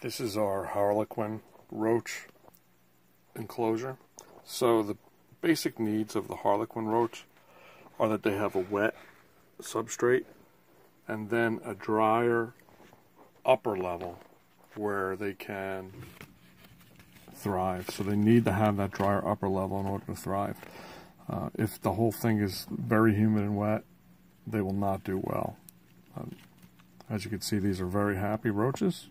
This is our Harlequin roach enclosure. So the basic needs of the Harlequin roach are that they have a wet substrate and then a drier upper level where they can thrive. So they need to have that drier upper level in order to thrive. Uh, if the whole thing is very humid and wet, they will not do well. Um, as you can see, these are very happy roaches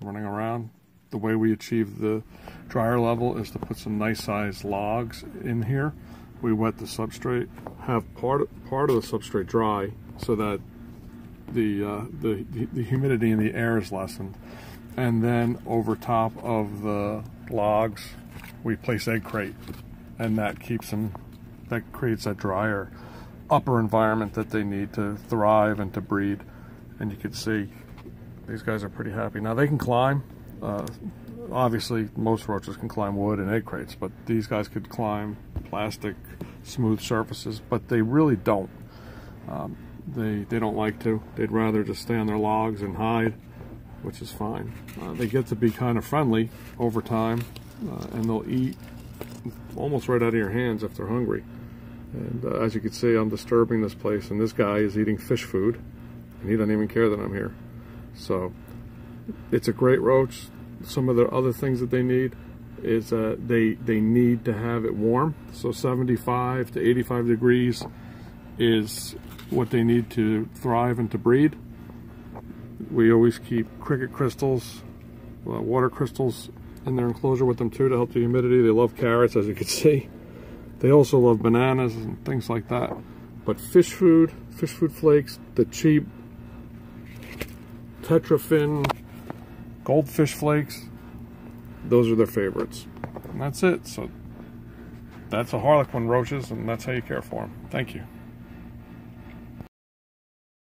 running around. The way we achieve the drier level is to put some nice sized logs in here. We wet the substrate, have part part of the substrate dry so that the, uh, the, the, the humidity in the air is lessened. And then over top of the logs, we place egg crate, and that keeps them. That creates that drier upper environment that they need to thrive and to breed. And you can see these guys are pretty happy. Now they can climb. Uh, obviously, most roaches can climb wood and egg crates, but these guys could climb plastic, smooth surfaces, but they really don't. Um, they, they don't like to. They'd rather just stay on their logs and hide, which is fine. Uh, they get to be kind of friendly over time, uh, and they'll eat almost right out of your hands if they're hungry. And uh, as you can see, I'm disturbing this place, and this guy is eating fish food, and he doesn't even care that I'm here. So it's a great roach. Some of the other things that they need is uh, they they need to have it warm. So 75 to 85 degrees is what they need to thrive and to breed. We always keep cricket crystals, uh, water crystals in their enclosure with them too to help the humidity. They love carrots, as you can see. They also love bananas and things like that. But fish food, fish food flakes, the cheap Tetrafin goldfish flakes. Those are their favorites. And that's it. So that's a Harlequin roaches, and that's how you care for them. Thank you.